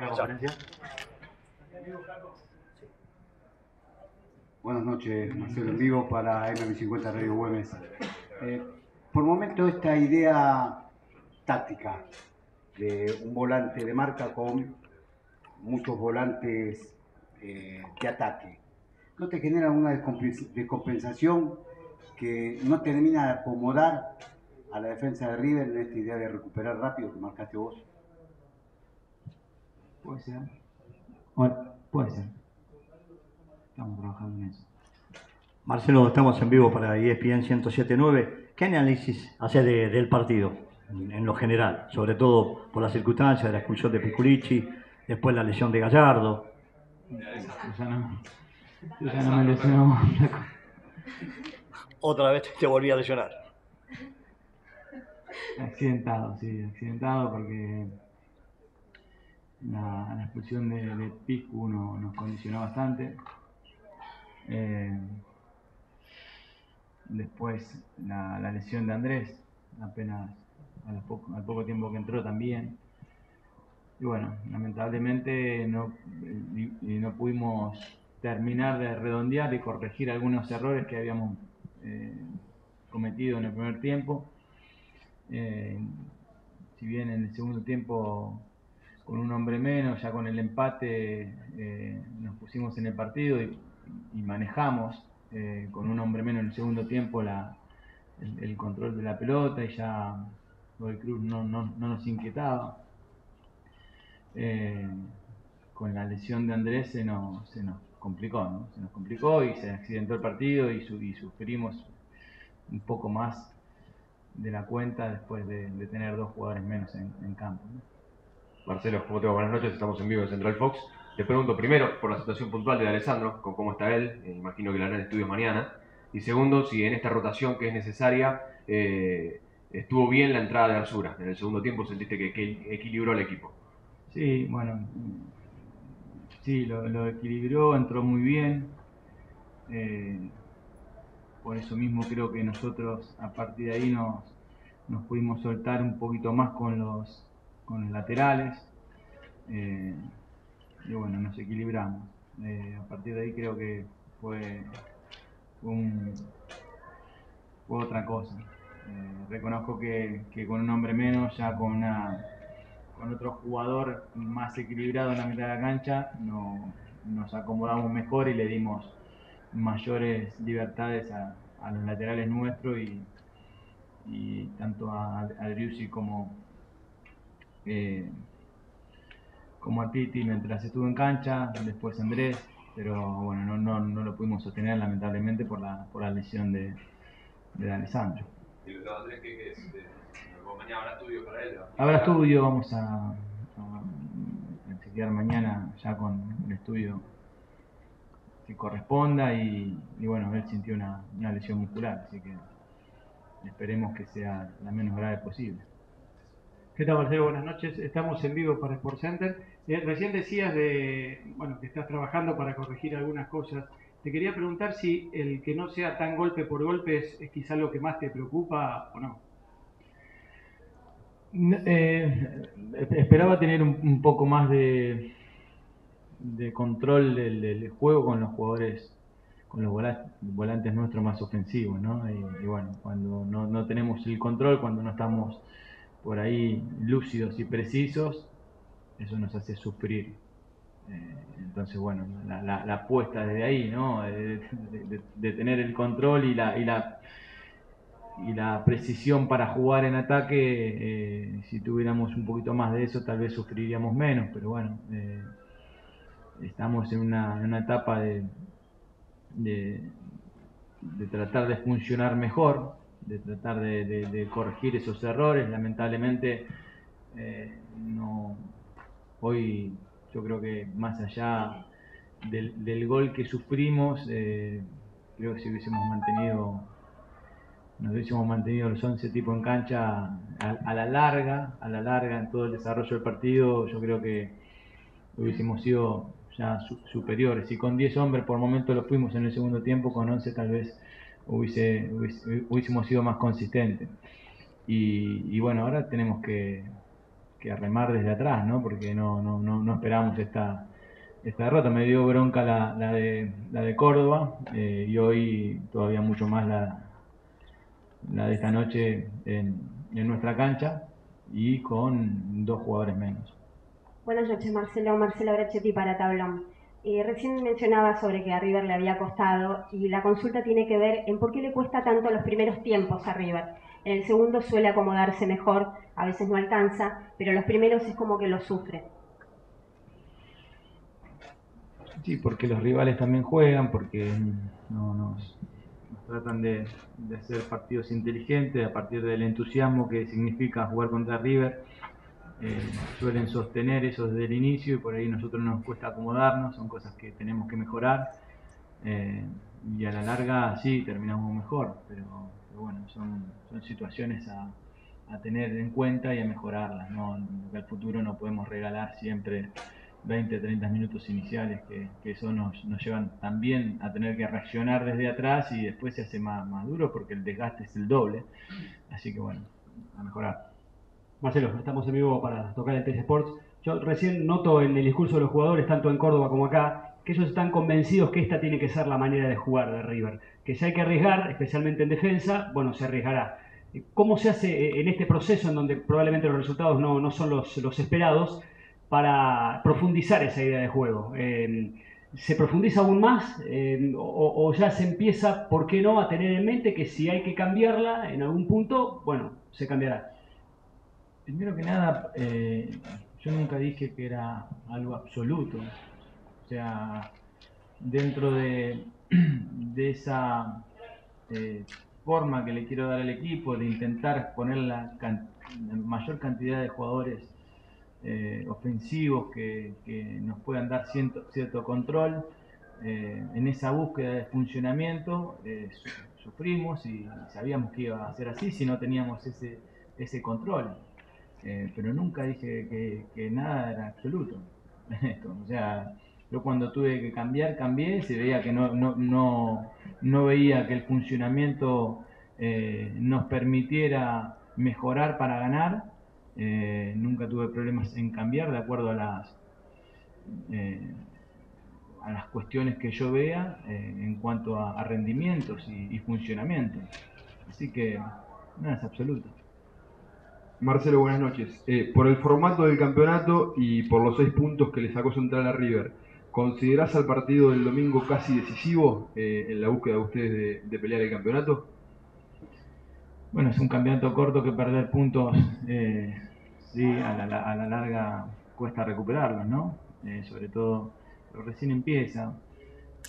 la conferencia. Buenas noches, Marcelo en vivo para M50 Radio Güemes. Eh, por momento esta idea táctica de un volante de marca con muchos volantes eh, de ataque, ¿no te genera una descompensación que no termina de acomodar a la defensa de River en esta idea de recuperar rápido que marcaste vos? Puede ser. Bueno, puede ser. Estamos trabajando en eso. Marcelo, estamos en vivo para ESPN 107.9. ¿Qué análisis hace del partido en lo general? Sobre todo por las circunstancias de la expulsión de Piculici, después la lesión de Gallardo. Ya no, ya no me lesionó. Otra vez te volví a lesionar. Accidentado, sí, accidentado porque la, expulsión de, de Piscu nos condicionó bastante. Eh, después la, lesión de Andrés, apenas al poco, al poco tiempo que entró también. Y bueno, lamentablemente no, no pudimos terminar de redondear y corregir algunos errores que habíamos eh, cometido en el primer tiempo. Eh, si bien en el segundo tiempo con un hombre menos, ya con el empate nos pusimos en el partido y manejamos eh, con un hombre menos en el segundo tiempo el, control de la pelota y ya el Cruz no, no, no, nos inquietaba. Eh, con la lesión de Andrés se nos, se nos complicó, ¿no? Se nos complicó y se accidentó el partido y, y sufrimos un poco más de la cuenta después de, tener dos jugadores menos en, campo. Marcelo, ¿cómo te va? Buenas noches, estamos en vivo en Central Fox. Te pregunto primero por la situación puntual de Alessandro, con cómo está él, eh, imagino que la hará en estudios mañana. Y segundo, si en esta rotación que es necesaria eh, estuvo bien la entrada de Arzura. En el segundo tiempo sentiste que, equilibró al equipo. Sí, bueno, sí, lo, equilibró, entró muy bien. Eh, por eso mismo creo que nosotros a partir de ahí nos pudimos soltar un poquito más con los, con laterales y bueno, nos equilibramos. Eh, a partir de ahí creo que fue, otra cosa. Eh, reconozco que, con un hombre menos, ya con una con otro jugador más equilibrado en la mitad de la cancha, no, nos acomodamos mejor y le dimos mayores libertades a, los laterales nuestros y, tanto a, a como eh, como a Titi mientras estuvo en cancha, después Andrés, pero bueno, no, no, no lo pudimos sostener lamentablemente por la, por la lesión de, de Alessandro. ¿Y lo de Andrés qué, es? ¿Mañana habrá estudio para él? Habrá estudio, vamos a, a, mañana ya con un estudio que corresponda y, y bueno, él sintió una, una lesión muscular, así que esperemos que sea la menos grave posible. ¿Qué tal, Marcelo? Buenas noches. Estamos en vivo para Sport Center. Eh, recién decías de, bueno, que estás trabajando para corregir algunas cosas. Te quería preguntar si el que no sea tan golpe por golpe es, quizá lo que más te preocupa o no. Eh, esperaba tener un, poco más de, de control del, juego con los jugadores, con los volantes nuestros más ofensivos, ¿no? Y, bueno, cuando no, no tenemos el control, cuando no estamos por ahí lúcidos y precisos, eso nos hace sufrir. Eh, entonces, bueno, la, la, apuesta desde ahí, ¿no? De, tener el control y la, y la, y la precisión para jugar en ataque, eh, si tuviéramos un poquito más de eso, tal vez sufriríamos menos, pero bueno, eh, estamos en una, en una etapa de, de tratar de funcionar mejor, de tratar de, corregir esos errores. Lamentablemente, eh, no, hoy yo creo que más allá del, gol que sufrimos, eh, creo que si hubiésemos mantenido, nos hubiésemos mantenido los 11 tipos en cancha a, la larga, a la larga en todo el desarrollo del partido, yo creo que hubiésemos sido ya superiores. Y con 10 hombres por momento lo fuimos en el segundo tiempo, con 11 tal vez hubiese, hubiésemos sido más consistentes. Y, bueno, ahora tenemos que, que remar desde atrás, ¿no? Porque no, no, no, no esperábamos esta, esta derrota. Me dio bronca la, la, de, la de Córdoba eh, y hoy todavía mucho más la, la de esta noche en, en nuestra cancha y con dos jugadores menos. Buenas noches, Marcelo. Marcelo Brachetti para Tablón. Recién mencionaba sobre que a River le había costado y la consulta tiene que ver en por qué le cuesta tanto los primeros tiempos a River. En el segundo suele acomodarse mejor, a veces no alcanza, pero los primeros es como que lo sufre. Sí, porque los rivales también juegan, porque no, nos, nos tratan de, de hacer partidos inteligentes a partir del entusiasmo que significa jugar contra River. Eh, suelen sostener eso desde el inicio y por ahí nosotros nos cuesta acomodarnos, son cosas que tenemos que mejorar eh, y a la larga sí terminamos mejor, pero, bueno, son, son situaciones a, a, tener en cuenta y a mejorarlas. ¿no? Al futuro no podemos regalar siempre 20, 30 minutos iniciales que, que eso nos, nos, llevan también a tener que reaccionar desde atrás y después se hace más, más duro porque el desgaste es el doble. Así que bueno, a mejorar. Marcelo, estamos en vivo para tocar el TS Sports. Yo recién noto en el discurso de los jugadores, tanto en Córdoba como acá, que ellos están convencidos que esta tiene que ser la manera de jugar de River. Que si hay que arriesgar, especialmente en defensa, bueno, se arriesgará. ¿Cómo se hace en este proceso en donde probablemente los resultados no, no son los, los, esperados para profundizar esa idea de juego? Eh, ¿Se profundiza aún más eh, o, o ya se empieza, por qué no, a tener en mente que si hay que cambiarla en algún punto, bueno, se cambiará? Primero que nada, eh, yo nunca dije que era algo absoluto. O sea, dentro de, de esa eh, forma que le quiero dar al equipo, de intentar poner la, mayor cantidad de jugadores eh, ofensivos que, nos puedan dar cierto, cierto control, en esa búsqueda de funcionamiento sufrimos y sabíamos que iba a ser así si no teníamos ese, ese control. Eh, pero nunca dije que, nada era absoluto en esto. O sea, yo cuando tuve que cambiar, cambié, se veía que no, no, no, no veía que el funcionamiento eh, nos permitiera mejorar para ganar. Eh, nunca tuve problemas en cambiar de acuerdo a las, eh, a las cuestiones que yo vea en cuanto a, rendimientos y funcionamiento. Así que nada es absoluto. Marcelo, buenas noches. Eh, por el formato del campeonato y por los seis puntos que le sacó Central a River, ¿considerás al partido del domingo casi decisivo eh, en la búsqueda de ustedes de, pelear el campeonato? Bueno, es un campeonato corto que perder puntos, eh, sí, a la, a la, larga cuesta recuperarlos, ¿no? Eh, sobre todo, pero recién empieza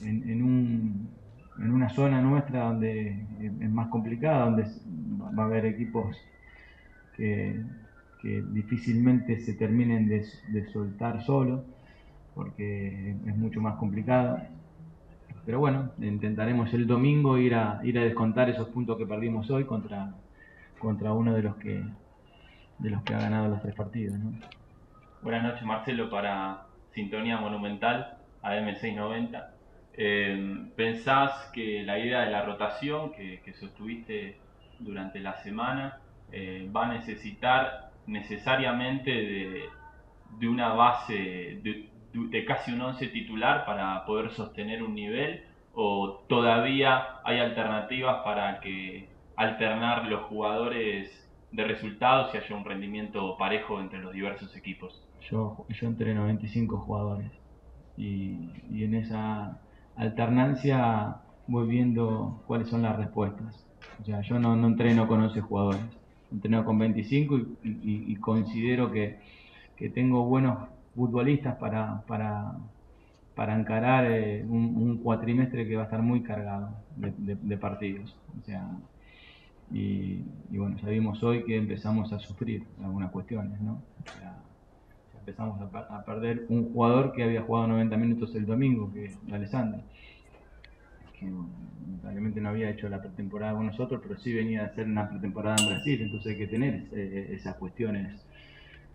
en, en, un, en una zona nuestra donde es más complicada, donde va a haber equipos que, difícilmente se terminen de, soltar solo, porque es mucho más complicado. Pero bueno, intentaremos el domingo ir a, ir a descontar esos puntos que perdimos hoy contra, contra uno de los que de los que ha ganado los tres partidos. Buenas noches Marcelo para Sintonía Monumental AM690. Eh, ¿Pensás que la idea de la rotación que, que sostuviste durante la semana eh, va a necesitar necesariamente de, de una base de, casi un 11 titular para poder sostener un nivel o todavía hay alternativas para que alternar los jugadores de resultados y haya un rendimiento parejo entre los diversos equipos? Yo, yo entreno 25 jugadores y, y en esa alternancia voy viendo cuáles son las respuestas. O sea, yo no, no entreno con 11 jugadores entreno con 25 y, y, considero que, que, tengo buenos futbolistas para, para, para encarar eh, un, cuatrimestre que va a estar muy cargado de, partidos. O sea, y, y, bueno, ya vimos hoy que empezamos a sufrir algunas cuestiones, ¿no? Empezamos a, a, perder un jugador que había jugado 90 minutos el domingo, que es Alessandro que lamentablemente no había hecho la pretemporada con nosotros, pero sí venía a hacer una pretemporada en Brasil, entonces hay que tener eh, esas cuestiones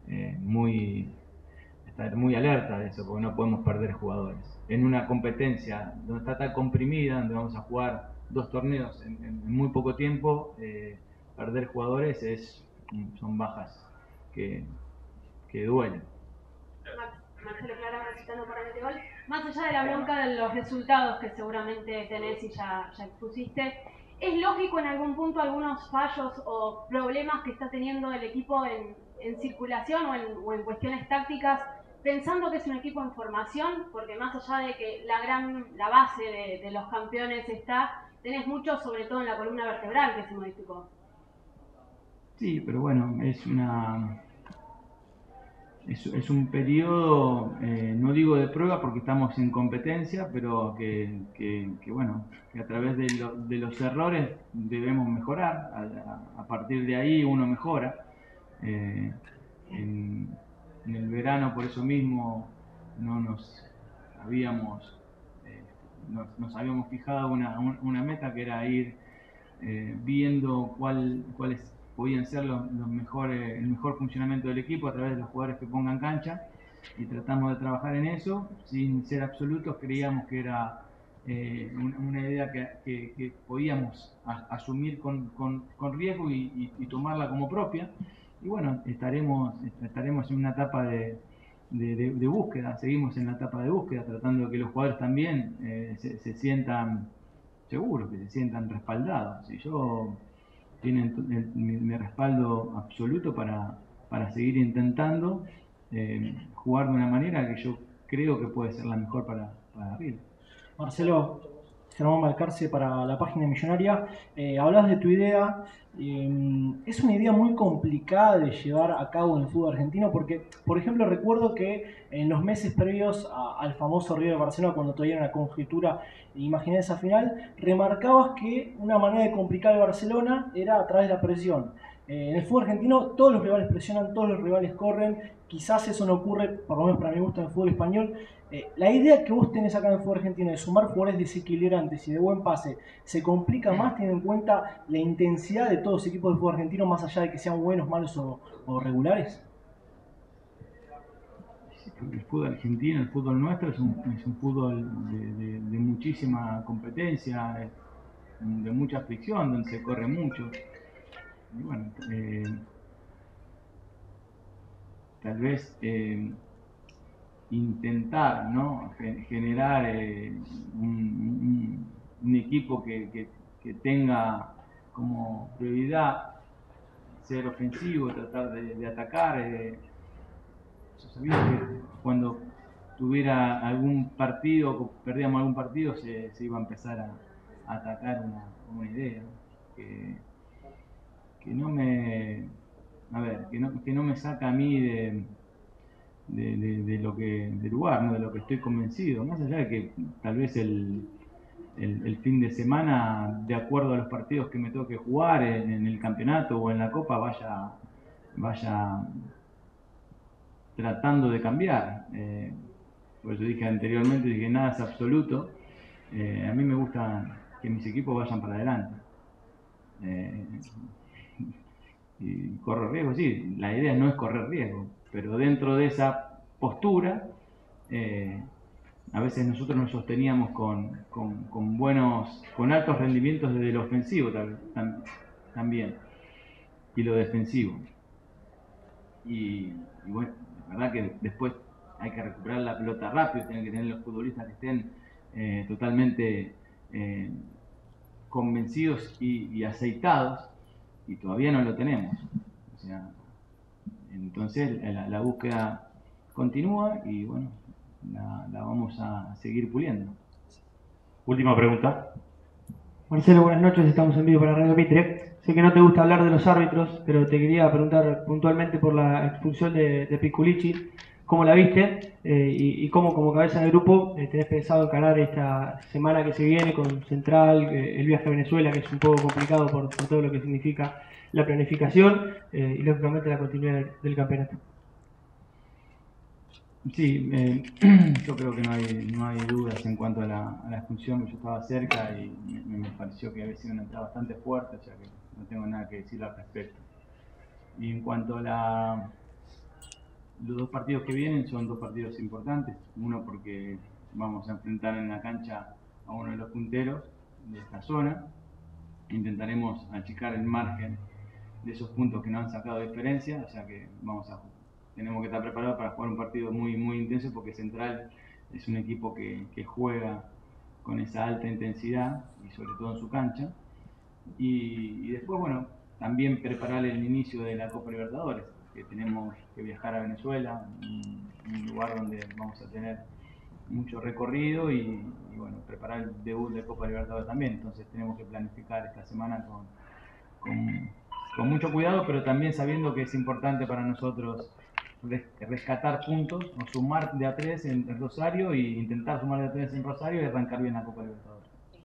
eh, muy, estar muy alerta de eso, porque no podemos perder jugadores. En una competencia donde está tan comprimida, donde vamos a jugar dos torneos en, en muy poco tiempo, eh, perder jugadores es, son bajas que, que duele. Marcelo Clara recitando para este gol. Más allá de la bronca de los resultados que seguramente tenés y ya, ya expusiste, ¿es lógico en algún punto algunos fallos o problemas que está teniendo el equipo en, en circulación o en, o en cuestiones tácticas pensando que es un equipo en formación, porque más allá de que la gran, la base de, de, los campeones está, tenés mucho, sobre todo en la columna vertebral que se modificó. Sí, pero bueno, es una es, es un periodo, eh, no digo de prueba porque estamos en competencia, pero que, que, que bueno, que a través de, lo, de, los errores debemos mejorar. A, partir de ahí uno mejora. Eh, en, en el verano por eso mismo no nos habíamos eh, nos, nos, habíamos fijado una, una, meta que era ir eh, viendo cuál, cuáles podían ser los, mejores, el mejor funcionamiento del equipo a través de los jugadores que pongan cancha y tratamos de trabajar en eso sin ser absolutos creíamos que era eh, una, idea que, que, podíamos asumir con, con, con riesgo y, tomarla como propia y bueno, estaremos, estaremos en una etapa de, de, búsqueda, seguimos en la etapa de búsqueda, tratando de que los jugadores también eh, se, se, sientan seguros, que se sientan respaldados. Y yo tienen el, mi, respaldo absoluto para, para seguir intentando eh, jugar de una manera que yo creo que puede ser la mejor para, para River. Marcelo, Germán Balcarce para la página millonaria. Eh, hablas de tu idea. Eh, es una idea muy complicada de llevar a cabo en el fútbol argentino porque, por ejemplo, recuerdo que en los meses previos al famoso Río de Barcelona, cuando todavía era una conjetura, imaginé esa final, remarcabas que una manera de complicar el Barcelona era a través de la presión. Eh, en el fútbol argentino todos los rivales presionan, todos los rivales corren, quizás eso no ocurre, por lo menos para mi gusto, en el fútbol español. Eh, la idea que vos tenés acá en el fútbol argentino de sumar jugadores desequilibrantes y de buen pase, ¿se complica más teniendo en cuenta la intensidad de todos los equipos del fútbol argentino, más allá de que sean buenos, malos o, o regulares? El fútbol argentino, el fútbol nuestro es un, fútbol de muchísima competencia, de mucha fricción, donde se corre mucho y bueno, eh, tal vez eh, intentar ¿no? generar eh, un, equipo que, que, que, tenga como prioridad ser ofensivo, tratar de, atacar. yo sabía que cuando tuviera algún partido, perdíamos algún partido, se, se iba a empezar a, a atacar una, una idea. Que, que no me a ver que no, que no me saca a mí de, de, lo que del lugar no de lo que estoy convencido. Más allá de que tal vez el, el, fin de semana de acuerdo a los partidos que me toque jugar en, en el campeonato o en la copa vaya vaya tratando de cambiar. Eh, pues yo dije anteriormente dije nada es absoluto. Eh, a mí me gusta que mis equipos vayan para adelante. Eh, y corro riesgo, sí, la idea no es correr riesgo, pero dentro de esa postura, eh, a veces nosotros nos sosteníamos con, con, buenos, con altos rendimientos desde lo ofensivo también, y lo defensivo. Y, y, bueno, la verdad que después hay que recuperar la pelota rápido, tienen que tener los futbolistas que estén eh, totalmente eh, convencidos y, y aceitados y todavía no lo tenemos. O sea, entonces la, la búsqueda continúa y bueno, la, la, vamos a seguir puliendo. Última pregunta. Marcelo, buenas noches, estamos en vivo para Radio Mitre. Sé que no te gusta hablar de los árbitros, pero te quería preguntar puntualmente por la expulsión de, de Piculici. ¿Cómo la viste? Eh, y, y, cómo como cabeza de grupo eh, tenés pensado encarar esta semana que se viene con Central, eh, el viaje a Venezuela, que es un poco complicado por, todo lo que significa la planificación eh, y lógicamente la continuidad del, campeonato? Sí, yo creo que no hay, no hay dudas en cuanto a la, a la expulsión, yo estaba cerca y me, me, pareció que había sido una entrada bastante fuerte, o sea que no tengo nada que decir al respecto. Y en cuanto a la los dos partidos que vienen son dos partidos importantes. Uno porque vamos a enfrentar en la cancha a uno de los punteros de esta zona. Intentaremos achicar el margen de esos puntos que no han sacado diferencia, o sea que vamos a tenemos que estar preparados para jugar un partido muy, muy intenso porque Central es un equipo que, juega con esa alta intensidad y sobre todo en su cancha. Y después, bueno, también preparar el inicio de la Copa Libertadores, que tenemos que viajar a Venezuela, un, lugar donde vamos a tener mucho recorrido y, bueno, preparar el debut de Copa Libertadores también. Entonces tenemos que planificar esta semana con, con, mucho cuidado, pero también sabiendo que es importante para nosotros res- rescatar puntos o sumar de a tres en, en Rosario e intentar sumar de a tres en Rosario y arrancar bien la Copa Libertadores.